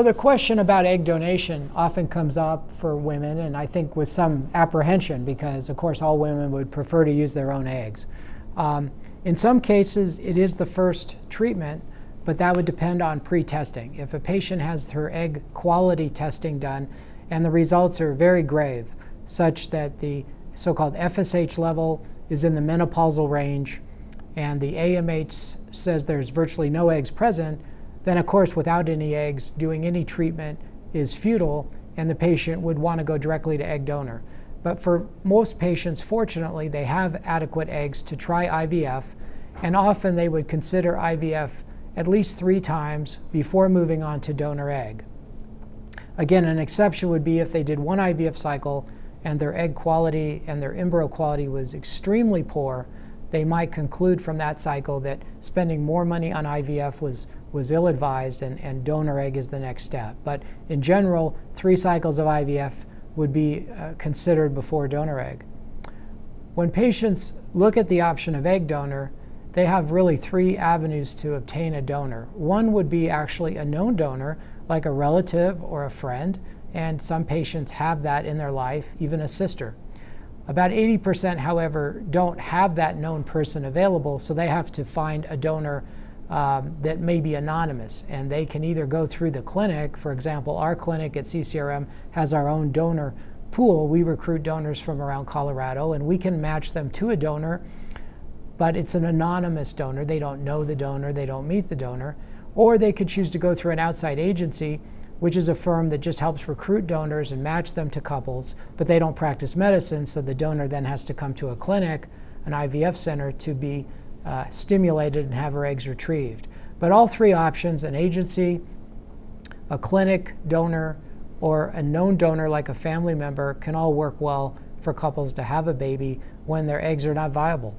So the question about egg donation often comes up for women, and I think with some apprehension because, of course, all women would prefer to use their own eggs. Um, in some cases, it is the first treatment, but that would depend on pre-testing. If a patient has her egg quality testing done and the results are very grave, such that the so-called FSH level is in the menopausal range and the AMH says there's virtually no eggs present, then of course without any eggs, doing any treatment is futile and the patient would want to go directly to egg donor. But for most patients, fortunately, they have adequate eggs to try IVF, and often they would consider IVF at least three times before moving on to donor egg. Again, an exception would be if they did one IVF cycle and their egg quality and their embryo quality was extremely poor, they might conclude from that cycle that spending more money on IVF was, was ill advised and, and donor egg is the next step. But in general, three cycles of IVF would be uh, considered before donor egg. When patients look at the option of egg donor, they have really three avenues to obtain a donor. One would be actually a known donor, like a relative or a friend, and some patients have that in their life, even a sister. About 80%, however, don't have that known person available, so they have to find a donor um, that may be anonymous. And they can either go through the clinic, for example, our clinic at CCRM has our own donor pool. We recruit donors from around Colorado, and we can match them to a donor, but it's an anonymous donor. They don't know the donor, they don't meet the donor. Or they could choose to go through an outside agency which is a firm that just helps recruit donors and match them to couples, but they don't practice medicine, so the donor then has to come to a clinic, an IVF center, to be uh, stimulated and have her eggs retrieved. But all three options, an agency, a clinic donor, or a known donor like a family member, can all work well for couples to have a baby when their eggs are not viable.